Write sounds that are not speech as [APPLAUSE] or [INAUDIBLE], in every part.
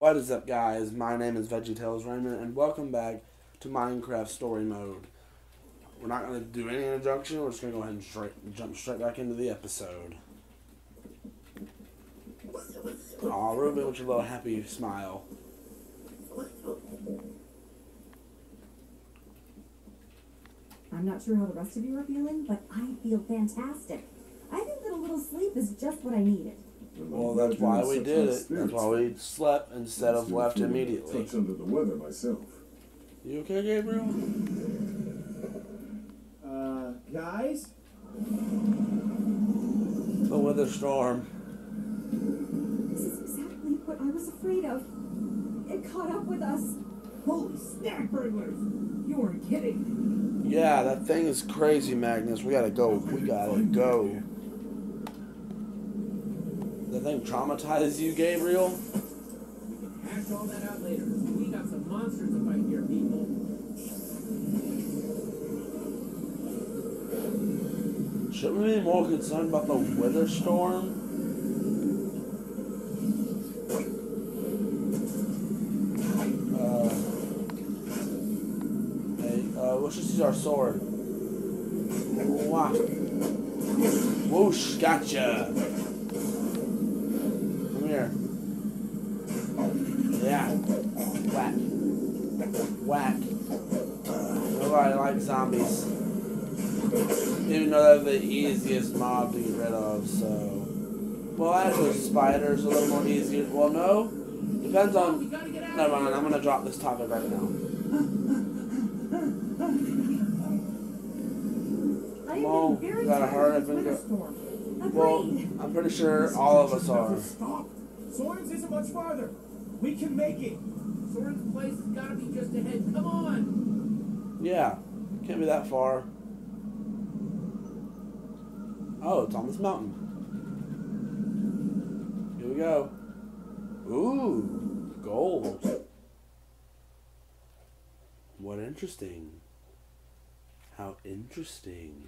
What is up, guys? My name is VeggieTales Raymond, and welcome back to Minecraft Story Mode. We're not going to do any introduction, we're just going to go ahead and straight, jump straight back into the episode. Aw, Reuben with your little happy smile. I'm not sure how the rest of you are feeling, but I feel fantastic. I think that a little sleep is just what I needed. Well, that's why we did it. That's why we slept instead of left immediately. Touch under the weather myself. You okay, Gabriel? [LAUGHS] Uh, guys? The Wither Storm. This is exactly what I was afraid of. It caught up with us. Holy snack burglars! You weren't kidding. Yeah, that thing is crazy, Magnus. We gotta go. We gotta go. That thing traumatized you, Gabriel? Hash all that out later. We got some monsters to fight here, people. Shouldn't we be more concerned about the Wither Storm? Uh, hey, uh, let's just use our sword. Wah. Whoosh, gotcha. Even though they're the easiest mob to get rid of, so. Well, actually, spiders are a little more easier. Well, no. Depends on. gotta Never mind. I'm gonna drop this topic right now. I Come on, getting very we gotta tired hurry of up this and go. Well, I'm pretty sure all of us are. Stop! Soren's isn't much farther. We can make it. Soren's place has gotta be just ahead. Come on! Yeah, can't be that far. Oh, it's on this mountain. Here we go. Ooh, gold. What interesting. How interesting.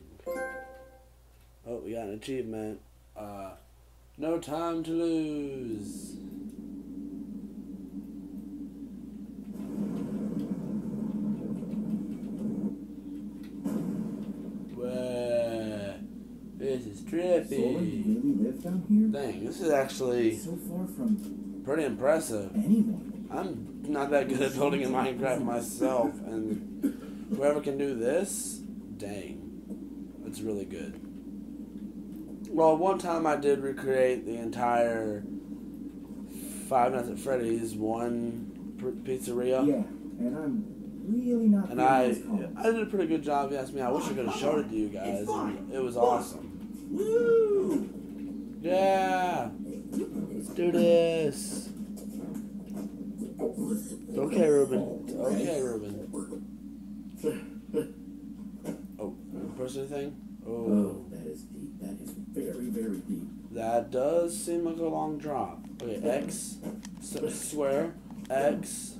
Oh, we got an achievement. Uh, no time to lose. Whoa, this is Soren trippy. really live down here? Dang, this is actually So far from pretty impressive. anyone. I'm not that good at building in Minecraft myself, and whoever can do this, dang, that's really good. Well, one time I did recreate the entire Five Nights at Freddy's one p- pizzeria, Yeah, and I'm really not and good at I those columns. I did a pretty good job. if You asked me. I wish I could have showed it to you guys. and it was awesome. Woo! Yeah, let's do this. Okay, Reuben. Okay, Reuben. Oh, press anything? Oh, Oh, that is deep. That is very, very deep. that does seem like a long drop. Okay, X, s- square, X,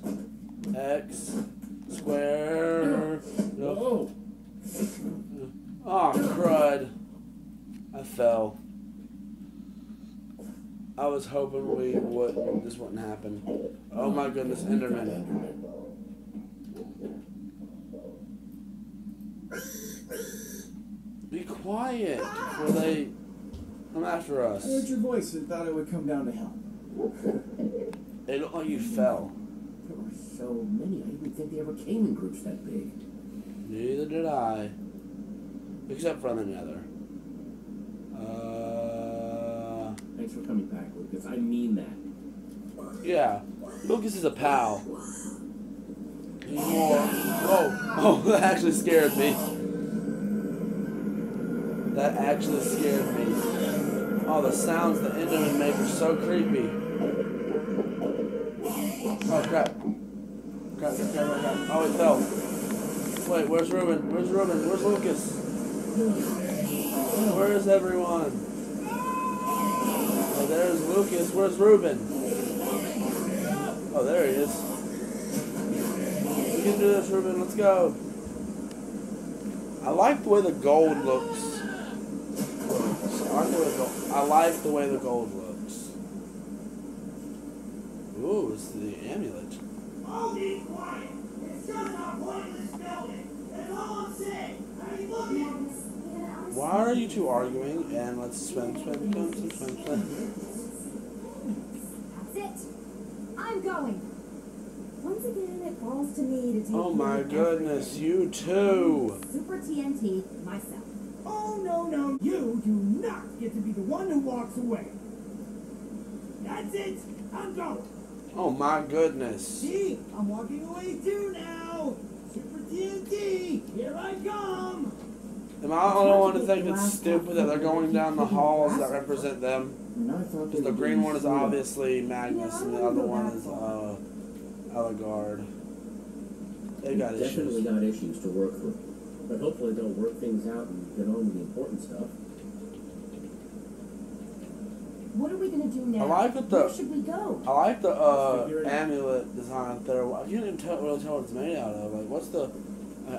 X, square. No. Oh, ah, crud. I fell. I was hoping we would this wouldn't happen. Oh my goodness, Enderman. Be quiet before they come after us. I heard your voice and thought I would come down to help. It looked like you fell. There were so many. I didn't think they ever came in groups that big. Neither did I. Except for the nether. Uh, Thanks for coming back, Lukas. I mean that. yeah. Lukas is a pal. He's more. Oh, [LAUGHS] oh, that actually scared me. That actually scared me. Oh, the sounds the Enderman make are so creepy. Oh, crap. Crap, crap, crap, crap. Oh, he fell. Wait, where's Reuben? Where's Reuben? Where's Lukas? Where is everyone? Oh, there's Lukas. Where's Reuben? Oh, there he is. We can do this, Reuben. Let's go. I like the way the gold looks. I like the way the gold, looks. Ooh, it's the amulet. Be quiet. Why are you two arguing? And let's swim, swim, swim, swim, swim, swim. That's it. I'm going. Once again, it falls to me to take Oh my goodness, everything. you too. Super TNT myself. Oh, no, no. You do not get to be the one who walks away. That's it. I'm going. Oh my goodness. See, I'm walking away too now. Super TNT, here I come. Am I the only one to think it's stupid that they're going down the halls that represent them? And I thought they The green one is obviously Magnus, and the other one is uh, Ellegaard. They got Definitely got issues to work through. But hopefully they'll work things out and get on with the important stuff. What are we gonna do now? I like that the- Where should we go? I like the uh, Figure it out. amulet design up there. I can't even tell, really tell what it's made out of. Like, what's the?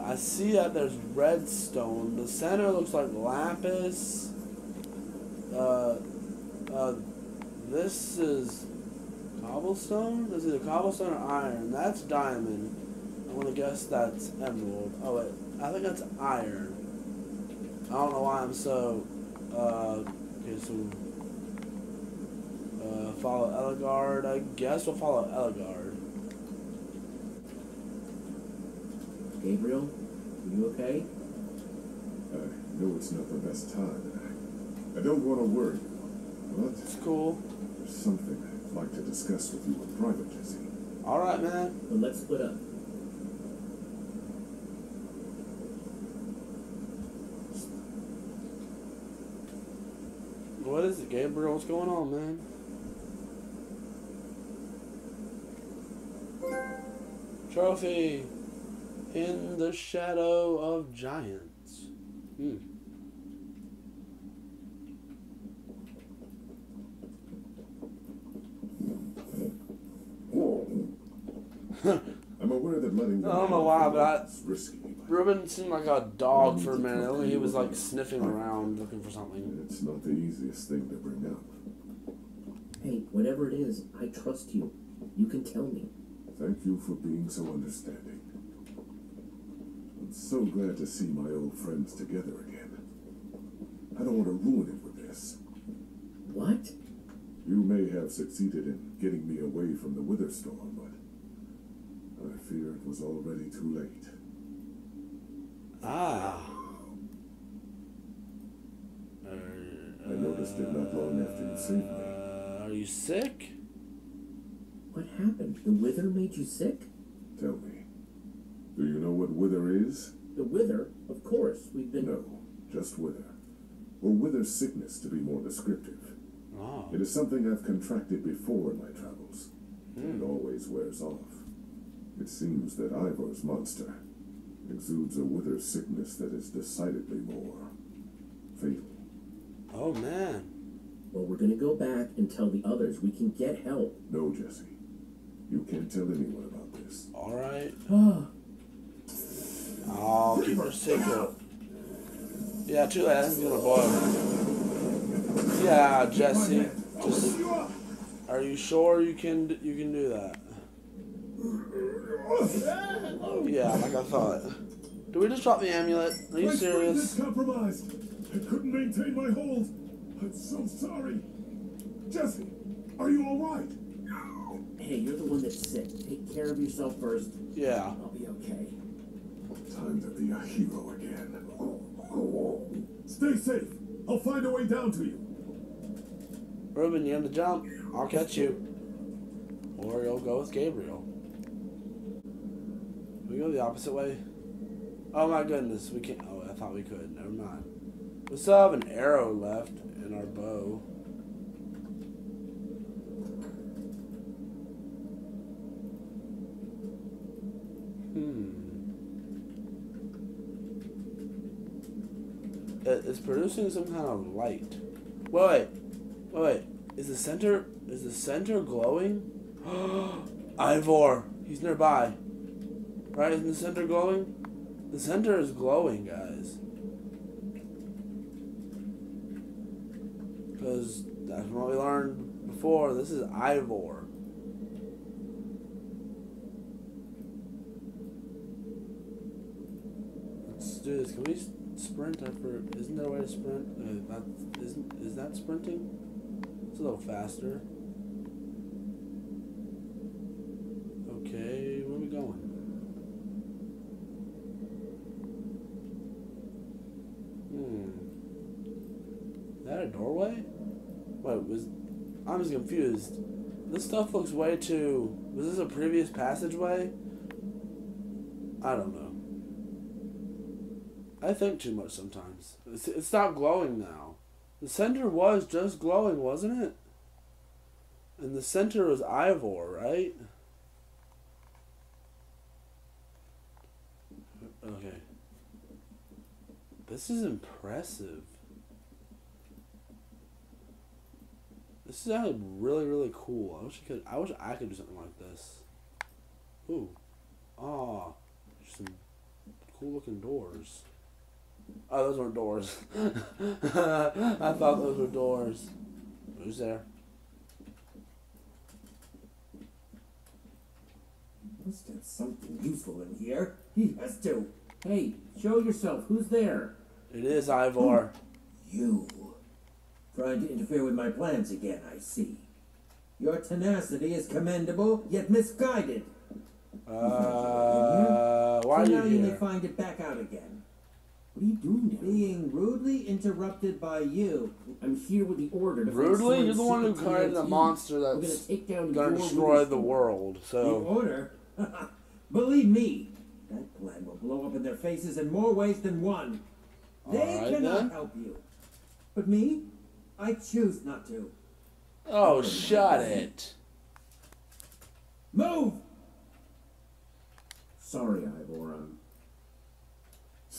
I, see that there's redstone. The center looks like lapis. Uh, uh, this is cobblestone. This is either cobblestone or iron. That's diamond. I'm gonna guess that's emerald. Oh wait, I think that's iron. I don't know why I'm so. Uh, okay, so. Uh, follow Ellegaard. I guess we'll follow Ellegaard. Gabriel, are you okay? I know it's not the best time. I, I don't want to worry, but It's cool. there's something I'd like to discuss with you in private, Jesse. All right, man. But let's split up. What is it, Gabriel? What's going on, man? Trophy in the shadow of giants. Hmm. [LAUGHS] I'm aware that letting I don't know why, but I- risky, Reuben seemed like a dog for a minute. Look, He was like sniffing around looking for something. it's not the easiest thing to bring up. Hey, whatever it is, I trust you. You can tell me. Thank you for being so understanding. I'm so glad to see my old friends together again. I don't want to ruin it with this. What? You may have succeeded in getting me away from the Witherstorm, but I fear it was already too late. Ah. I noticed it not long after you saved me. Uh, are you sick? What happened? The wither made you sick? Tell me, do you know what wither is? The wither? Of course. We've been. No, just wither. Or wither sickness to be more descriptive. Oh. It is something I've contracted before in my travels. and It always wears off. It seems that Ivor's monster exudes a wither sickness that is decidedly more fatal. Oh man. Well, we're gonna go back and tell the others we can get help. No, Jesse. You can't tell anyone about this. All right. [SIGHS] Ah. I'll keep her secret. Yeah, too late. I'm gonna boil. Yeah, Jesse. Just, are you sure you can you can do that? Yeah, like I thought. Do we just drop the amulet? Are you My strength is serious? compromised. I couldn't maintain my hold. I'm so sorry. Jesse, are you all right? Hey, you're the one that's sick. Take care of yourself first. Yeah. I'll be okay. Time to be a hero again. Stay safe. I'll find a way down to you. Reuben, you on the jump? I'll catch you. Or you'll go with Gabriel. We go the opposite way. Oh my goodness, we can't. Oh, I thought we could. Never mind. We still have an arrow left in our bow. it's producing some kind of light. Wait, wait, wait. Is the center is the center glowing? [GASPS] Ivor, he's nearby. Right? Isn't the center glowing? The center is glowing, guys. Because that's what we learned before. This is Ivor. Let's do this. Can we? Sprint? I for, isn't there a way to sprint? Uh, that, isn't is that sprinting? It's a little faster. Okay, where are we going? Hmm. Is that a doorway? Wait, was I'm just confused. This stuff looks way too. Was this a previous passageway? I don't know. I think too much sometimes. It's, it stopped glowing now. The center was just glowing, wasn't it? And the center was Ivor, right? Okay. This is impressive. This is actually really, really cool. I wish I could. I wish I could do something like this. Ooh, ah, some cool looking doors. Oh, those weren't doors. [LAUGHS] I thought those were doors. Who's there? Must have something useful in here. He has to. Hey, show yourself. Who's there? It is Ivor. You. Trying to interfere with my plans again, I see. Your tenacity is commendable, yet misguided. Uh, why are so you now you may find it back out again. What are you doing down? Being rudely interrupted by you. I'm here with the order to Rudely, you're the one who secret created the monster We're gonna that's take down gonna your destroy the door. world. The order? [LAUGHS] Believe me, that plan will blow up in their faces in more ways than one. They Alright cannot then. help you. But me, I choose not to. Oh, shut it. Move! Sorry, Ivor.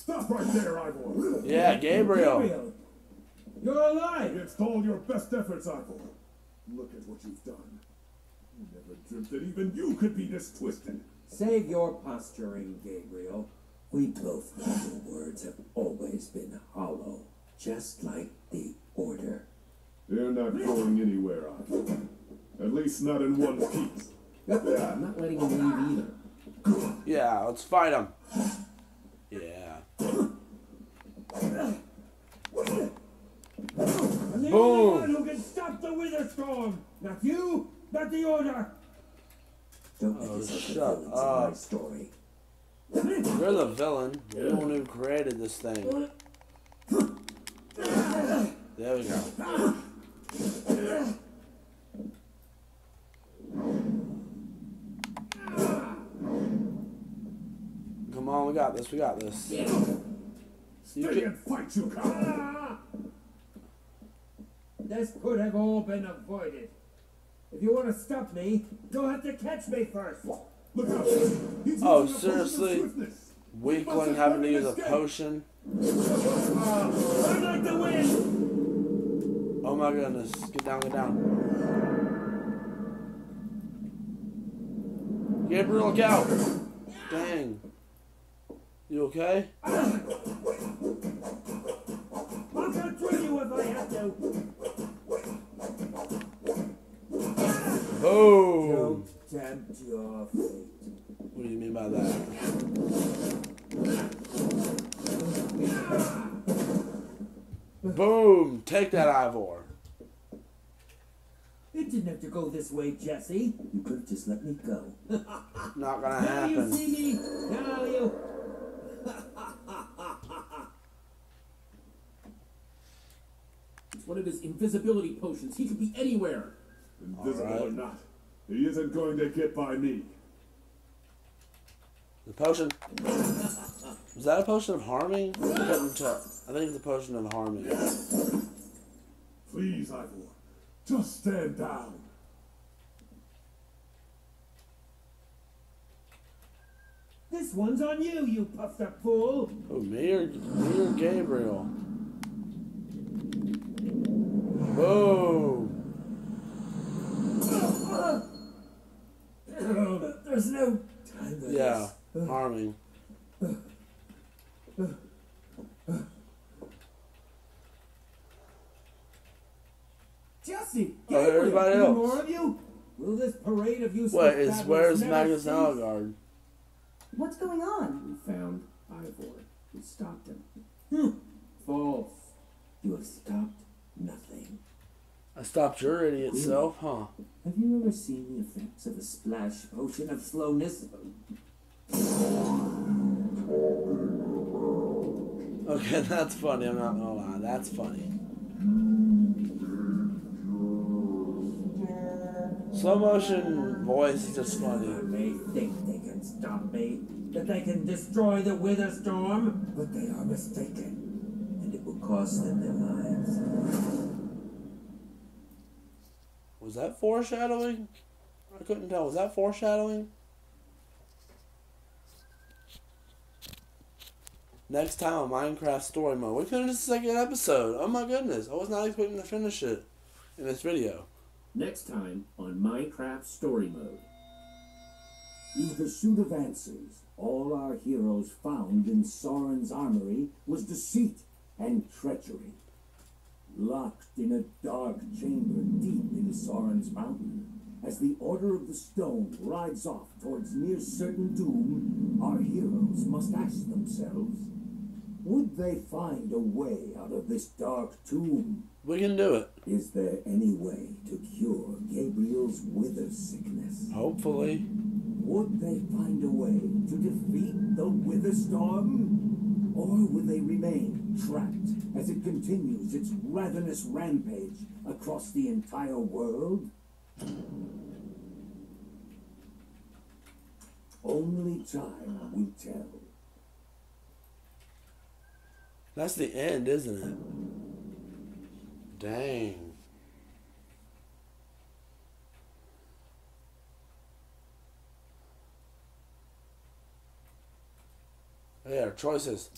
Stop right there, Ivor! Yeah, Gabriel. Gabriel, You're alive! It's all your best efforts, Ivor. Look at what you've done. You Never dreamt that even you could be this twisted. Save your posturing, Gabriel. We both know your words have always been hollow, just like the order. They're not going anywhere, Ivor. At least not in one piece. [LAUGHS] Yeah. I'm not letting him leave either. Yeah, let's fight him. Yeah. I'm the Boom. only one who can stop the Wither Storm! Not you, not the Order! Don't Oh, make yourself the shut villains in my story. You're the villain. You're the one who created this thing. There we go. Come on, we got this. We got this. You Stay can, fight, you coward! This could have all been avoided. If you want to stop me, you'll have to catch me first. Look out! He's Oh, using a potion of seriously? swiftness. weakling having to use a potion. I'd like to win! Oh my goodness. Get down, get down. Gabriel, look out! Dang. You okay? If I have to. Boom! Don't tempt your fate. What do you mean by that? Boom! Take that, Ivor. It didn't have to go this way, Jesse. You could have just let me go. [LAUGHS] Not gonna Now you happen. see me. Now you. One of his invisibility potions. He could be anywhere. Invisible Alright. or not, he isn't going to get by me. The potion. Was that a potion of harming? I couldn't tell. I think it's a potion of harming. Please, Ivor, just stand down. This one's on you, you puffed up fool. Oh, me or, me or Gabriel? Boom! There's no time for Yeah, harming. Jesse! Oh, everybody Gabriel, else. More of you? Will this parade of useless What is? Where's Magnus cease? Nalgard? What's going on? We found Ivor. We stopped him. Hmm. False. You have stopped nothing. I stopped your idiot self, huh? Have you ever seen the effects of a splash potion of slowness? Okay, [LAUGHS] that's funny. I'm not gonna lie. That's funny. Slow motion voice is just funny. They think they can stop me, That they can destroy the Wither Storm? but they are mistaken, and it will cost them their lives. Was that foreshadowing? I couldn't tell. Was that foreshadowing? Next time on Minecraft Story Mode. We finished the second episode. Oh my goodness. I was not expecting to finish it in this video. Next time on Minecraft Story Mode. In pursuit of answers, all our heroes found in Soren's armory was deceit and treachery. Locked in a dark chamber deep in Soren's mountain, as the Order of the Stone rides off towards near certain doom, our heroes must ask themselves, would they find a way out of this dark tomb? We can do it. Is there any way to cure Gabriel's wither sickness? Hopefully. Would they find a way to defeat the Witherstorm? Or will they remain trapped as it continues its ravenous rampage across the entire world? Only time will tell. That's the end, isn't it? Dang. Yeah, choices.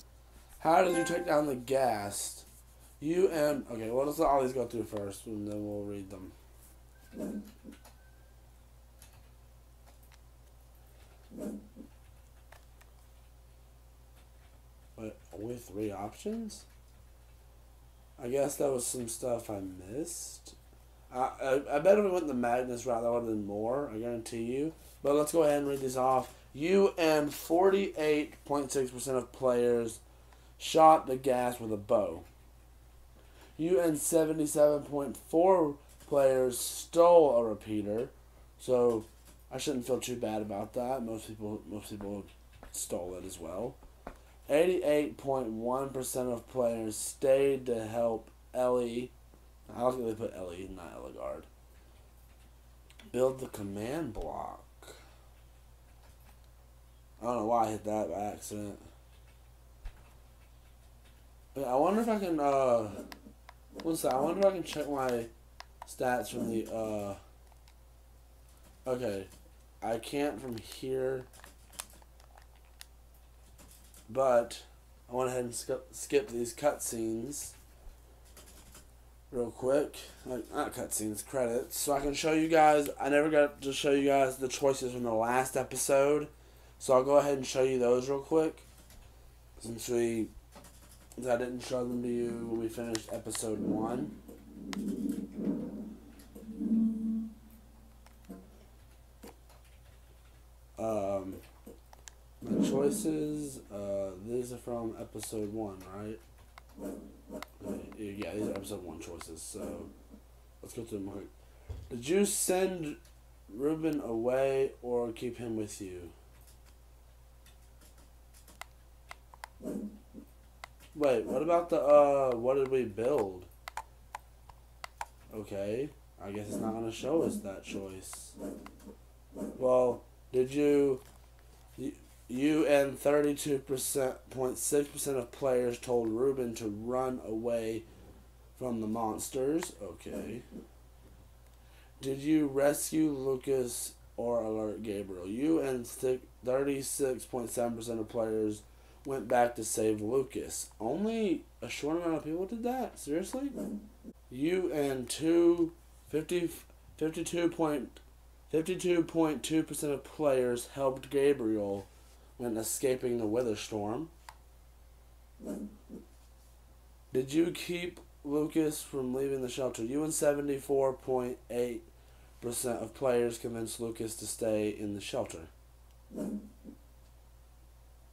How did you take down the Ghast? You and okay, well let's let all these go through first and then we'll read them. Wait, only three options? I guess that was some stuff I missed. I, I, I bet if we went the Magnus have been more, I guarantee you. But let's go ahead and read these off. You and 48.6% of players shot the Ghast with a bow. UN 77.4 players stole a repeater. So I shouldn't feel too bad about that. Most people most people stole it as well. 88.1% of players stayed to help Ellie. I going to put Ellie, not Ellegaard. Build the command block. I don't know why I hit that by accident. But I wonder if I can, uh. One sec, I wonder if I can check my stats from the, uh. Okay. I can't from here. But I went ahead and skip, skip these cutscenes real quick. Like, not cutscenes, credits. So I can show you guys. I never got to show you guys the choices from the last episode. So I'll go ahead and show you those real quick. Since we. I didn't show them to you when we finished episode one. Um, my choices, uh, these are from episode one, right? Yeah, these are episode one choices. So let's go through them quick. Did you send Reuben away or keep him with you? Wait, what about the uh? What did we build? Okay, I guess it's not gonna show us that choice. Well, did you? You, and thirty-two percent point six percent of players told Reuben to run away from the monsters. Okay. Did you rescue Lukas or alert Gabriel? You and thirty-six point seven percent of players went back to save Lukas. Only a short amount of people did that. Seriously? You and two, 50, 52.2% of players helped Gabriel when escaping the Wither Storm. Did you keep Lukas from leaving the shelter? You and 74.8% of players convinced Lukas to stay in the shelter.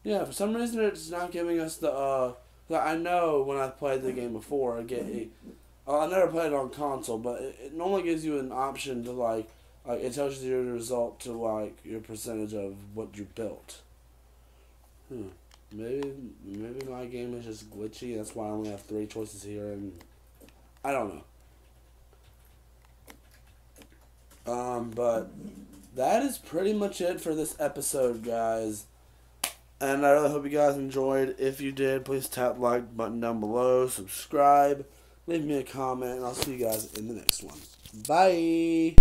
Yeah, for some reason it's not giving us the. uh I know when I played the game before, I get. Uh, I never played it on console, but it, it normally gives you an option to like, like it tells you your result to like your percentage of what you built. Hmm. Maybe maybe my game is just glitchy. That's why I only have three choices here, and I don't know. Um, but that is pretty much it for this episode, guys. And I really hope you guys enjoyed. If you did, please tap like button down below, subscribe, leave me a comment, and I'll see you guys in the next one. Bye.